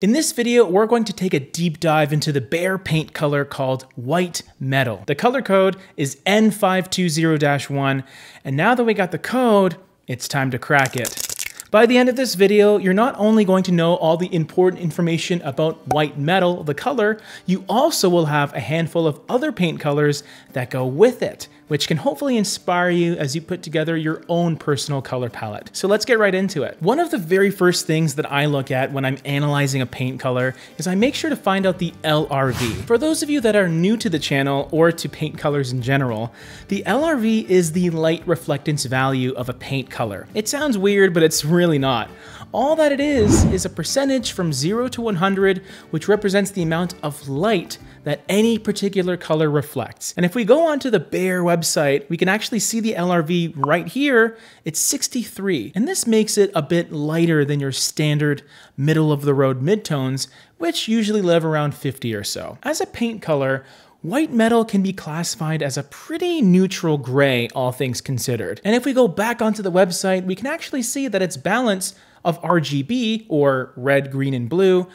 In this video, we're going to take a deep dive into the Behr paint color called White Metal. The color code is N520-1, and now that we got the code, it's time to crack it. By the end of this video, you're not only going to know all the important information about white metal, the color, you also will have a handful of other paint colors that go with it which can hopefully inspire you as you put together your own personal color palette. So let's get right into it. One of the very first things that I look at when I'm analyzing a paint color is I make sure to find out the LRV. For those of you that are new to the channel or to paint colors in general, the LRV is the light reflectance value of a paint color. It sounds weird, but it's really not. All that it is is a percentage from 0 to 100, which represents the amount of light that any particular color reflects. And if we go onto the Behr website, we can actually see the LRV right here. It's 63, and this makes it a bit lighter than your standard middle of the road midtones, which usually live around 50 or so. As a paint color, White metal can be classified as a pretty neutral gray, all things considered. And if we go back onto the website, we can actually see that its balance of RGB, or red, green, and blue,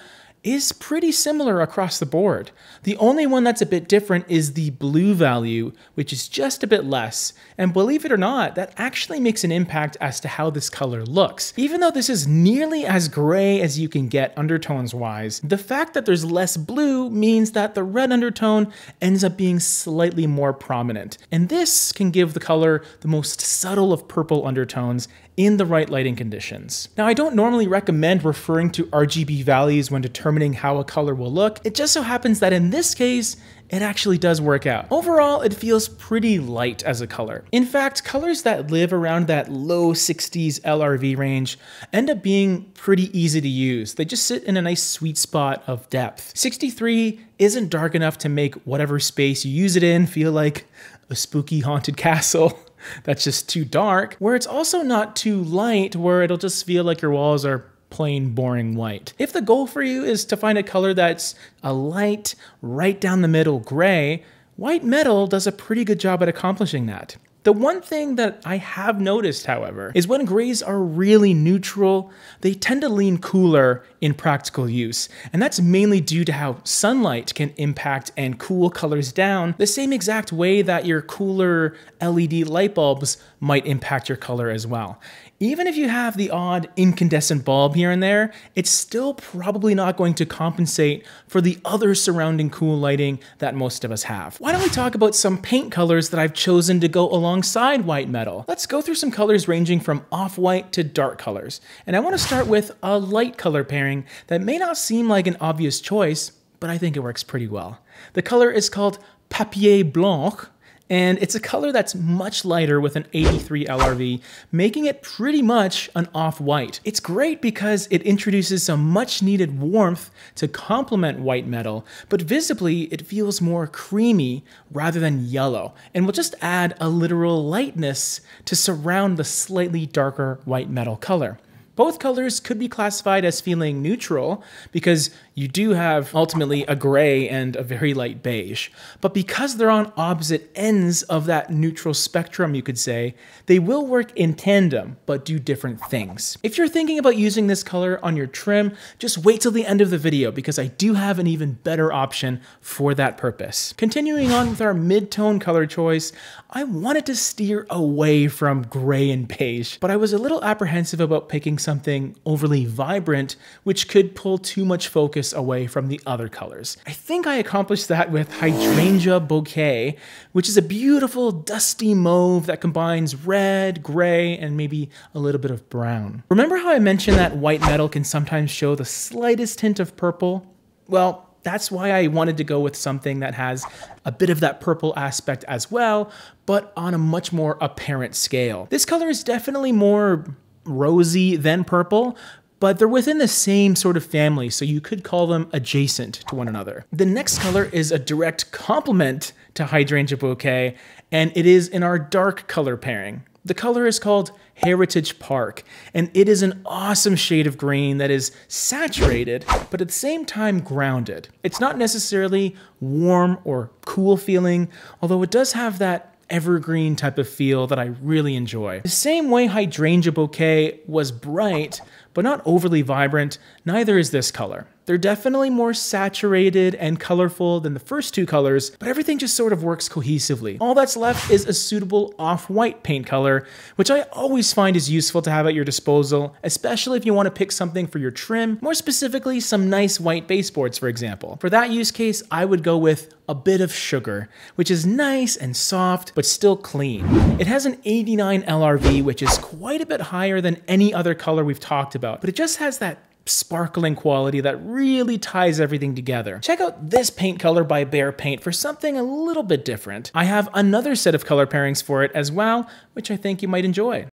is pretty similar across the board. The only one that's a bit different is the blue value, which is just a bit less. And believe it or not, that actually makes an impact as to how this color looks. Even though this is nearly as gray as you can get undertones wise, the fact that there's less blue means that the red undertone ends up being slightly more prominent. And this can give the color the most subtle of purple undertones in the right lighting conditions. Now, I don't normally recommend referring to RGB values when determining how a color will look. It just so happens that in this case, it actually does work out. Overall, it feels pretty light as a color. In fact, colors that live around that low 60s LRV range end up being pretty easy to use. They just sit in a nice sweet spot of depth. 63 isn't dark enough to make whatever space you use it in feel like a spooky haunted castle. that's just too dark, where it's also not too light, where it'll just feel like your walls are plain boring white. If the goal for you is to find a color that's a light, right down the middle gray, white metal does a pretty good job at accomplishing that. The one thing that I have noticed, however, is when grays are really neutral, they tend to lean cooler in practical use. And that's mainly due to how sunlight can impact and cool colors down the same exact way that your cooler LED light bulbs might impact your color as well. Even if you have the odd incandescent bulb here and there, it's still probably not going to compensate for the other surrounding cool lighting that most of us have. Why don't we talk about some paint colors that I've chosen to go alongside white metal? Let's go through some colors ranging from off-white to dark colors. And I wanna start with a light color pairing that may not seem like an obvious choice, but I think it works pretty well. The color is called Papier Blanc, and it's a color that's much lighter with an 83 LRV, making it pretty much an off-white. It's great because it introduces some much needed warmth to complement white metal, but visibly it feels more creamy rather than yellow, and will just add a literal lightness to surround the slightly darker white metal color. Both colors could be classified as feeling neutral because you do have ultimately a gray and a very light beige. But because they're on opposite ends of that neutral spectrum, you could say, they will work in tandem but do different things. If you're thinking about using this color on your trim, just wait till the end of the video because I do have an even better option for that purpose. Continuing on with our mid-tone color choice, I wanted to steer away from gray and beige, but I was a little apprehensive about picking something overly vibrant, which could pull too much focus away from the other colors. I think I accomplished that with Hydrangea Bouquet, which is a beautiful dusty mauve that combines red, gray, and maybe a little bit of brown. Remember how I mentioned that white metal can sometimes show the slightest hint of purple? Well, that's why I wanted to go with something that has a bit of that purple aspect as well, but on a much more apparent scale. This color is definitely more rosy then purple, but they're within the same sort of family, so you could call them adjacent to one another. The next color is a direct complement to Hydrangea Bouquet, and it is in our dark color pairing. The color is called Heritage Park, and it is an awesome shade of green that is saturated, but at the same time grounded. It's not necessarily warm or cool feeling, although it does have that evergreen type of feel that I really enjoy. The same way Hydrangea Bouquet was bright, but not overly vibrant, neither is this color. They're definitely more saturated and colorful than the first two colors, but everything just sort of works cohesively. All that's left is a suitable off-white paint color, which I always find is useful to have at your disposal, especially if you want to pick something for your trim, more specifically some nice white baseboards for example. For that use case, I would go with a bit of sugar, which is nice and soft, but still clean. It has an 89 LRV, which is quite a bit higher than any other color we've talked about, but it just has that sparkling quality that really ties everything together. Check out this paint color by Behr Paint for something a little bit different. I have another set of color pairings for it as well, which I think you might enjoy.